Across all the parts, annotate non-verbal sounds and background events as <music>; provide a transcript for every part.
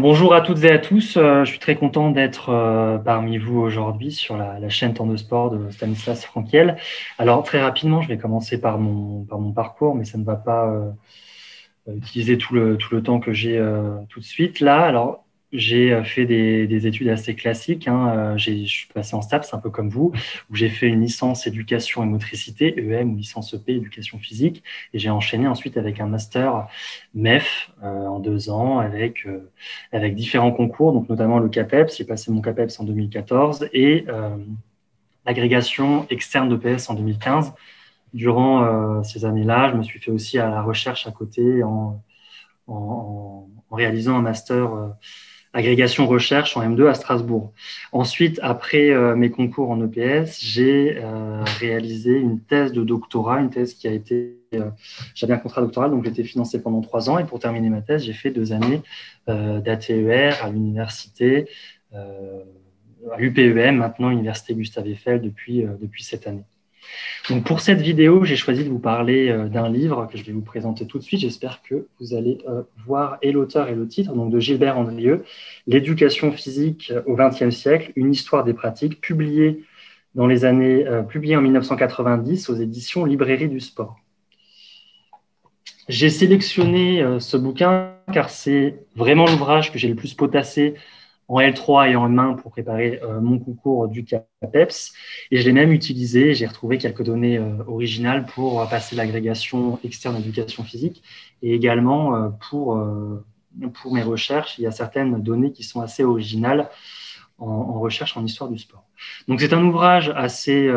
Bonjour à toutes et à tous. Euh, je suis très content d'être euh, parmi vous aujourd'hui sur la, chaîne Temps de Sport de Stanislas Franquiel. Alors, très rapidement, je vais commencer par mon, par mon parcours, mais ça ne va pas euh, utiliser tout le, tout le temps que j'ai tout de suite. Là, j'ai euh, fait des, études assez classiques. Hein. Euh, je suis passé en STAPS, un peu comme vous, où j'ai fait une licence éducation et motricité, EM licence EP, éducation physique. Et j'ai enchaîné ensuite avec un master MEF euh, en deux ans, avec, avec différents concours, donc notamment le CAPEPS. J'ai passé mon CAPEPS en 2014 et l'agrégation externe de PS en 2015. Durant ces années-là, je me suis fait aussi à la recherche à côté en, en réalisant un master agrégation recherche en M2 à Strasbourg. Ensuite, après euh, mes concours en EPS, j'ai euh, réalisé une thèse de doctorat, une thèse qui a été, euh, j'avais un contrat doctoral, donc j'étais financé pendant trois ans. Et pour terminer ma thèse, j'ai fait deux années d'ATER à l'université, à l'UPEM, maintenant Université Gustave Eiffel depuis, depuis cette année. Donc pour cette vidéo, j'ai choisi de vous parler euh, d'un livre que je vais vous présenter tout de suite. J'espère que vous allez euh, voir et l'auteur et le titre, donc de Gilbert Andrieux, L'éducation physique au XXe siècle, une histoire des pratiques, publié dans les années, euh, publié en 1990 aux éditions Librairie du Sport. J'ai sélectionné ce bouquin car c'est vraiment l'ouvrage que j'ai le plus potassé en L3 et en main pour préparer euh, mon concours du CAPEPS. Et je l'ai même utilisé, j'ai retrouvé quelques données euh, originales pour passer l'agrégation externe d'éducation physique et également euh, pour, pour mes recherches. Il y a certaines données qui sont assez originales en, recherche en histoire du sport. Donc c'est un ouvrage assez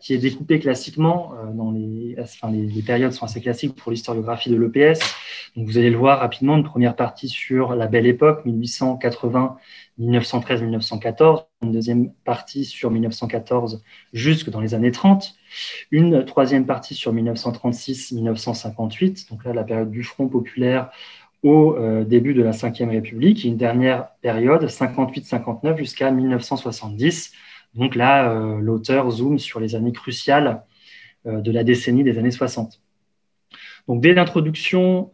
qui est découpé classiquement dans les, enfin, les, périodes sont assez classiques pour l'historiographie de l'EPS. Donc vous allez le voir rapidement, une première partie sur la belle époque 1880 1913-1914, une deuxième partie sur 1914 jusque dans les années 30, une troisième partie sur 1936-1958, donc là la période du Front populaire au euh, début de la Ve République, une dernière période 58-59 jusqu'à 1970. Donc là, euh, l'auteur zoome sur les années cruciales euh, de la décennie des années 60. Donc, dès l'introduction,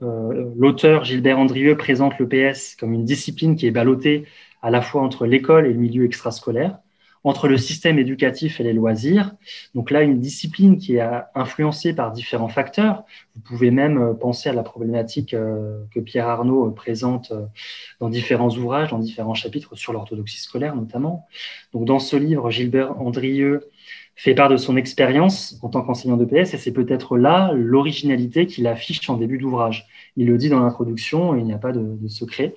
l'auteur Gilbert Andrieux présente l'EPS comme une discipline qui est ballottée à la fois entre l'école et le milieu extrascolaire, entre le système éducatif et les loisirs. Donc là, une discipline qui est influencée par différents facteurs. Vous pouvez même euh, penser à la problématique euh, que Pierre Arnaud euh, présente dans différents ouvrages, dans différents chapitres sur l'orthodoxie scolaire notamment. Donc dans ce livre, Gilbert Andrieux fait part de son expérience en tant qu'enseignant de PS et c'est peut-être là l'originalité qu'il affiche en début d'ouvrage. Il le dit dans l'introduction, il n'y a pas de, secret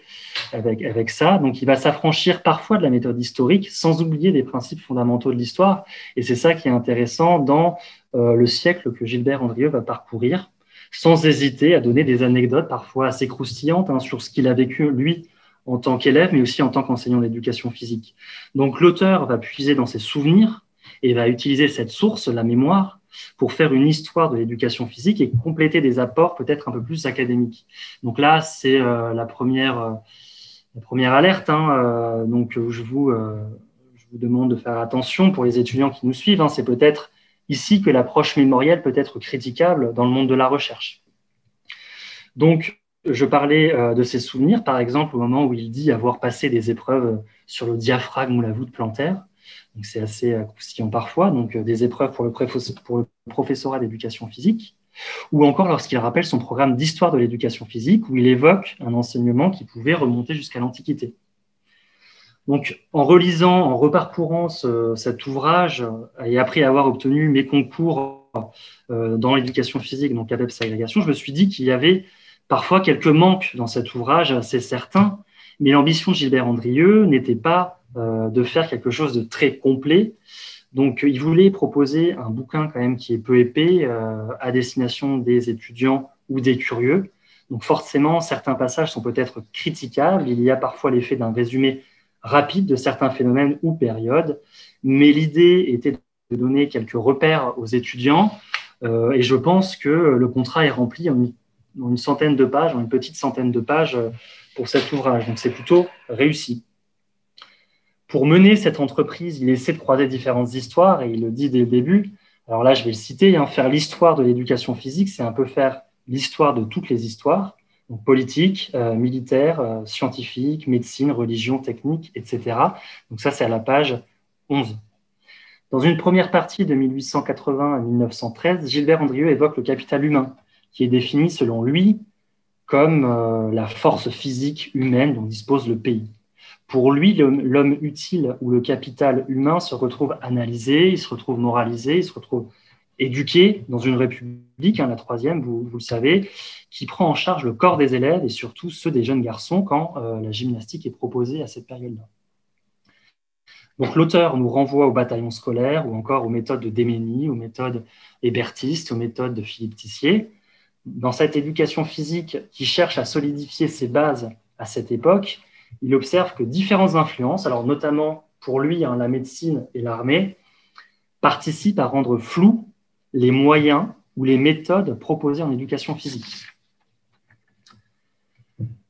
avec, avec ça. Donc il va s'affranchir parfois de la méthode historique sans oublier des principes fondamentaux de l'histoire. Et c'est ça qui est intéressant dans euh, le siècle que Gilbert Andrieux va parcourir, sans hésiter à donner des anecdotes parfois assez croustillantes hein, sur ce qu'il a vécu, lui, en tant qu'élève, mais aussi en tant qu'enseignant d'éducation physique. Donc l'auteur va puiser dans ses souvenirs et va utiliser cette source, la mémoire, pour faire une histoire de l'éducation physique et compléter des apports peut-être un peu plus académiques. Donc là, c'est euh, la, première, euh, la première alerte. Hein, euh, donc je vous, je vous demande de faire attention pour les étudiants qui nous suivent. Hein, c'est peut-être ici que l'approche mémorielle peut être critiquable dans le monde de la recherche. Donc, je parlais de ses souvenirs, par exemple, au moment où il dit avoir passé des épreuves sur le diaphragme ou la voûte plantaire. C'est assez euh, croustillant parfois. Donc euh, des épreuves pour le, pour professorat d'éducation physique, ou encore lorsqu'il rappelle son programme d'histoire de l'éducation physique, où il évoque un enseignement qui pouvait remonter jusqu'à l'Antiquité. Donc, en relisant, en reparcourant cet ouvrage, et après avoir obtenu mes concours euh, dans l'éducation physique, donc APEPS agrégation, je me suis dit qu'il y avait parfois quelques manques dans cet ouvrage, c'est certain, mais l'ambition de Gilbert Andrieux n'était pas euh, de faire quelque chose de très complet. Donc, il voulait proposer un bouquin quand même qui est peu épais euh, à destination des étudiants ou des curieux. Donc, forcément, certains passages sont peut-être critiquables. Il y a parfois l'effet d'un résumé rapide de certains phénomènes ou périodes, mais l'idée était de donner quelques repères aux étudiants. Euh, et je pense que le contrat est rempli en une centaine de pages, en une petite centaine de pages pour cet ouvrage. Donc, c'est plutôt réussi. Pour mener cette entreprise, il essaie de croiser différentes histoires et il le dit dès le début. Alors là, je vais le citer, hein, faire l'histoire de l'éducation physique, c'est un peu faire l'histoire de toutes les histoires, donc politique, euh, militaire, euh, scientifique, médecine, religion, technique, etc. Donc ça, c'est à la page 11. Dans une première partie de 1880 à 1913, Gilbert Andrieux évoque le capital humain, qui est défini selon lui comme euh, la force physique humaine dont dispose le pays. Pour lui, l'homme utile ou le capital humain se retrouve analysé, il se retrouve moralisé, il se retrouve éduqué dans une république, hein, la troisième, vous, le savez, qui prend en charge le corps des élèves et surtout ceux des jeunes garçons quand euh, la gymnastique est proposée à cette période-là. Donc l'auteur nous renvoie au bataillon scolaire ou encore aux méthodes de Déménie, aux méthodes hébertistes, aux méthodes de Philippe Tissier. Dans cette éducation physique qui cherche à solidifier ses bases à cette époque, il observe que différentes influences, alors notamment pour lui hein, la médecine et l'armée, participent à rendre flou les moyens ou les méthodes proposées en éducation physique.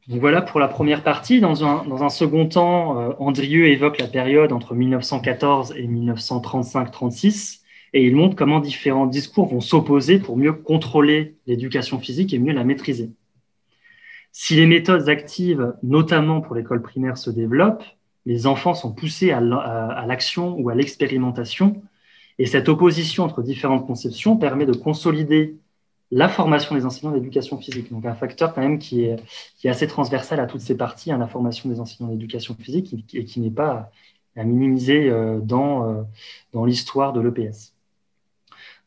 voilà pour la première partie. Dans un, second temps, euh, Andrieux évoque la période entre 1914 et 1935-36 et il montre comment différents discours vont s'opposer pour mieux contrôler l'éducation physique et mieux la maîtriser. Si les méthodes actives, notamment pour l'école primaire, se développent, les enfants sont poussés à l'action ou à l'expérimentation, et cette opposition entre différentes conceptions permet de consolider la formation des enseignants d'éducation physique. Donc un facteur quand même qui est, assez transversal à toutes ces parties, hein, la formation des enseignants d'éducation physique, et qui n'est pas à minimiser euh, dans, euh, dans l'histoire de l'EPS.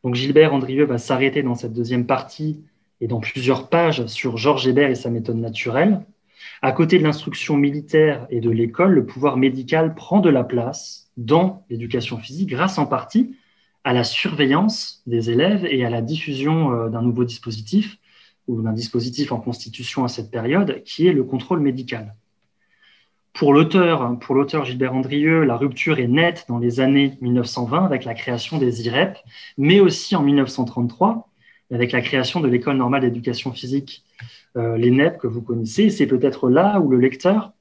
Donc Gilbert Andrieux va s'arrêter dans cette deuxième partie et dans plusieurs pages sur Georges Hébert et sa méthode naturelle. À côté de l'instruction militaire et de l'école, le pouvoir médical prend de la place dans l'éducation physique grâce en partie à la surveillance des élèves et à la diffusion euh, d'un nouveau dispositif ou d'un dispositif en constitution à cette période qui est le contrôle médical. Pour l'auteur, pour l'auteur Gilbert Andrieux, la rupture est nette dans les années 1920 avec la création des IREP, mais aussi en 1933 avec la création de l'École normale d'éducation physique, euh, l'ENEP, que vous connaissez. C'est peut-être là où le lecteur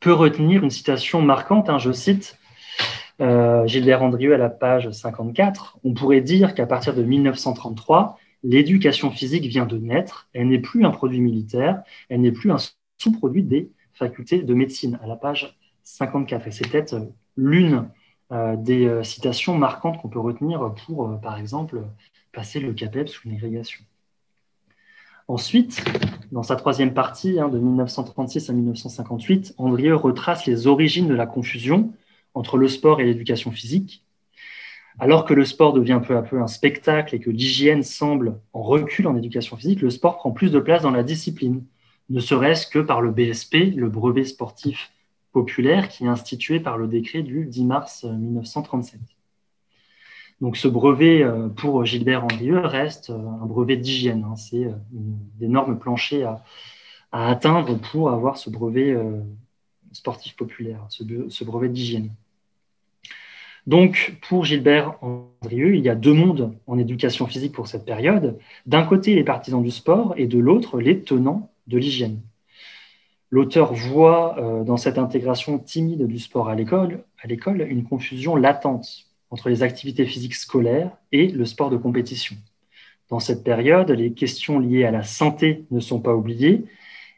peut retenir une citation marquante, hein, je cite euh, Gilbert Andrieux à la page 54. On pourrait dire qu'à partir de 1933, l'éducation physique vient de naître, elle n'est plus un produit militaire, elle n'est plus un sous-produit des facultés de médecine, à la page 54. Et c'est peut-être l'une euh, des citations marquantes qu'on peut retenir pour, par exemple, passer le CAPEP sous une irrigation. Ensuite, dans sa troisième partie, hein, de 1936 à 1958, Andrieux retrace les origines de la confusion entre le sport et l'éducation physique. Alors que le sport devient peu à peu un spectacle et que l'hygiène semble en recul en éducation physique, le sport prend plus de place dans la discipline, ne serait-ce que par le BSP, le brevet sportif populaire, qui est institué par le décret du 10 mars 1937. Donc ce brevet euh, pour Gilbert Andrieux reste euh, un brevet d'hygiène. Hein. C'est euh, des normes planchers à, atteindre pour avoir ce brevet sportif populaire, ce, brevet d'hygiène. Donc, pour Gilbert Andrieux, il y a deux mondes en éducation physique pour cette période. D'un côté, les partisans du sport et de l'autre, les tenants de l'hygiène. L'auteur voit dans cette intégration timide du sport à l'école une confusion latente entre les activités physiques scolaires et le sport de compétition. Dans cette période, les questions liées à la santé ne sont pas oubliées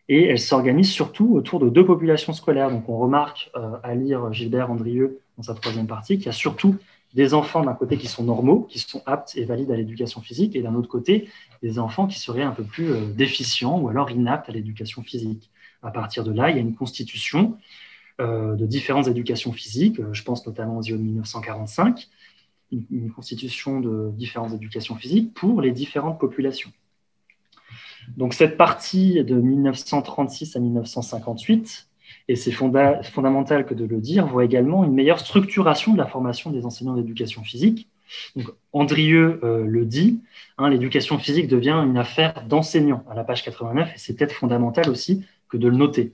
et elles s'organisent surtout autour de deux populations scolaires. Donc on remarque euh, à lire Gilbert Andrieux dans sa troisième partie qu'il y a surtout des enfants d'un côté qui sont normaux, qui sont aptes et valides à l'éducation physique, et d'un autre côté, des enfants qui seraient un peu plus euh, déficients ou alors inaptes à l'éducation physique. À partir de là, il y a une constitution de différentes éducations physiques. Euh, je pense notamment aux IO de 1945, une, constitution de différentes éducations physiques pour les différentes populations. Donc cette partie de 1936 à 1958, et c'est fondamental que de le dire, voit également une meilleure structuration de la formation des enseignants d'éducation physique. Donc, Andrieux euh, le dit, hein, l'éducation physique devient une affaire d'enseignants à la page 89, et c'est peut-être fondamental aussi que de le noter.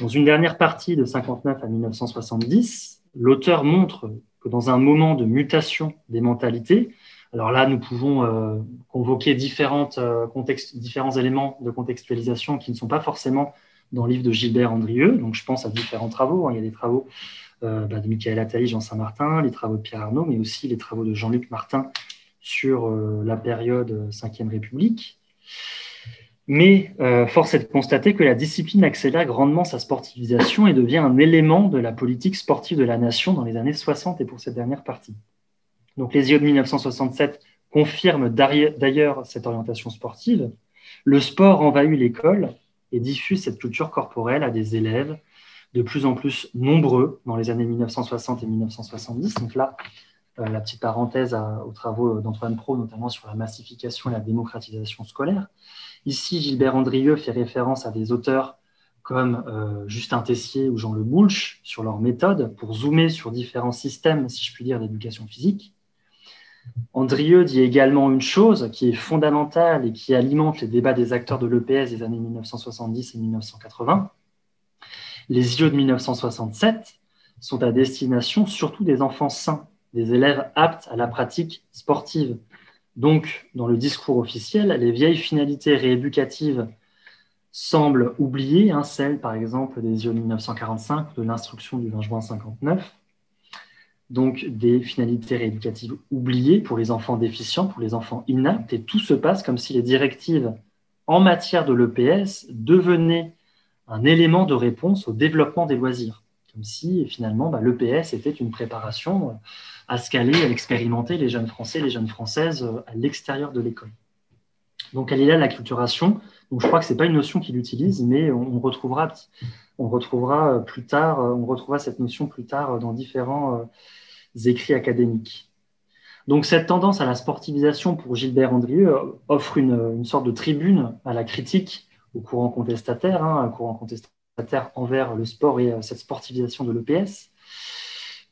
Dans une dernière partie de 59 à 1970, l'auteur montre que dans un moment de mutation des mentalités, alors là, nous pouvons euh, convoquer euh, différents éléments de contextualisation qui ne sont pas forcément dans le livre de Gilbert Andrieux. Donc, je pense à différents travaux. Hein. Il y a des travaux bah, de Michael Attali, Jean Saint-Martin, les travaux de Pierre Arnaud, mais aussi les travaux de Jean-Luc Martin sur la période Ve République. Mais force est de constater que la discipline accélère grandement sa sportivisation et devient un élément de la politique sportive de la nation dans les années 60 et pour cette dernière partie. Donc les JO de 1967 confirment d'ailleurs cette orientation sportive. Le sport envahit l'école et diffuse cette culture corporelle à des élèves de plus en plus nombreux dans les années 1960 et 1970. Donc là, euh, la petite parenthèse aux travaux d'Antoine Pro, notamment sur la massification et la démocratisation scolaire. Ici, Gilbert Andrieux fait référence à des auteurs comme euh, Justin Tessier ou Jean Le Boulch sur leur méthode pour zoomer sur différents systèmes, si je puis dire, d'éducation physique. Andrieux dit également une chose qui est fondamentale et qui alimente les débats des acteurs de l'EPS des années 1970 et 1980. Les JO de 1967 sont à destination surtout des enfants sains, des élèves aptes à la pratique sportive. Donc, dans le discours officiel, les vieilles finalités rééducatives semblent oubliées, hein, celles par exemple des de 1945, de l'instruction du 20 juin 1959 donc des finalités rééducatives oubliées pour les enfants déficients, pour les enfants inaptes, et tout se passe comme si les directives en matière de l'EPS devenaient un élément de réponse au développement des loisirs, comme si finalement bah, l'EPS était une préparation à ce qu'allaient expérimenter les jeunes Français, les jeunes Françaises à l'extérieur de l'école. Donc elle est là l'acculturation. Donc je crois que ce n'est pas une notion qu'il utilise, mais on, retrouvera, on retrouvera plus tard, on retrouvera cette notion plus tard dans différents écrits académiques. Donc cette tendance à la sportivisation pour Gilbert Andrieux euh, offre une, sorte de tribune à la critique au courant contestataire, hein, un courant contestataire envers le sport et cette sportivisation de l'EPS.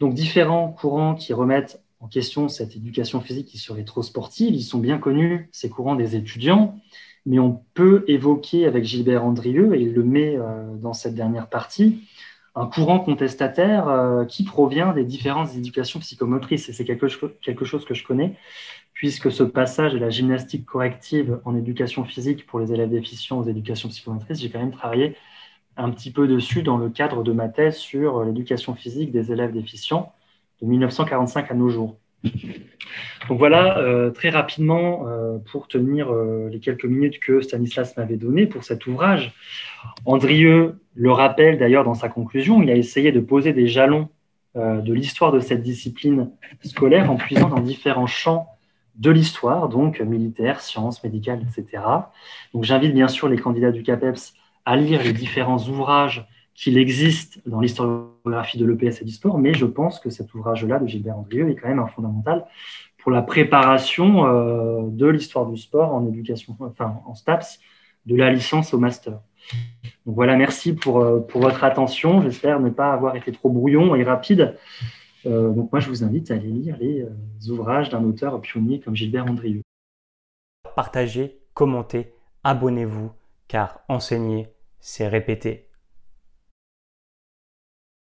Donc différents courants qui remettent en question cette éducation physique qui serait trop sportive, ils sont bien connus, ces courants des étudiants, mais on peut évoquer avec Gilbert Andrieux, et il le met euh, dans cette dernière partie, un courant contestataire euh, qui provient des différentes éducations psychomotrices. Et c'est quelque, chose que je connais, puisque ce passage de la gymnastique corrective en éducation physique pour les élèves déficients aux éducations psychomotrices, j'ai quand même travaillé un petit peu dessus dans le cadre de ma thèse sur l'éducation physique des élèves déficients de 1945 à nos jours. <laughs> Donc voilà, euh, très rapidement, euh, pour tenir euh, les quelques minutes que Stanislas m'avait données pour cet ouvrage, Andrieux le rappelle d'ailleurs dans sa conclusion, il a essayé de poser des jalons de l'histoire de cette discipline scolaire en puisant dans différents champs de l'histoire, donc militaire, sciences, médicales, etc. Donc j'invite bien sûr les candidats du CAPEPS à lire les différents ouvrages qu'il existe dans l'historiographie de l'EPS et du sport, mais je pense que cet ouvrage-là de Gilbert Andrieux est quand même un fondamental pour la préparation euh, de l'histoire du sport en éducation, enfin en STAPS, de la licence au master. Donc voilà, merci pour, euh, pour votre attention. J'espère ne pas avoir été trop brouillon et rapide. Euh, donc moi, je vous invite à aller lire les ouvrages d'un auteur pionnier comme Gilbert Andrieux. Partagez, commentez, abonnez-vous, car enseigner, c'est répéter.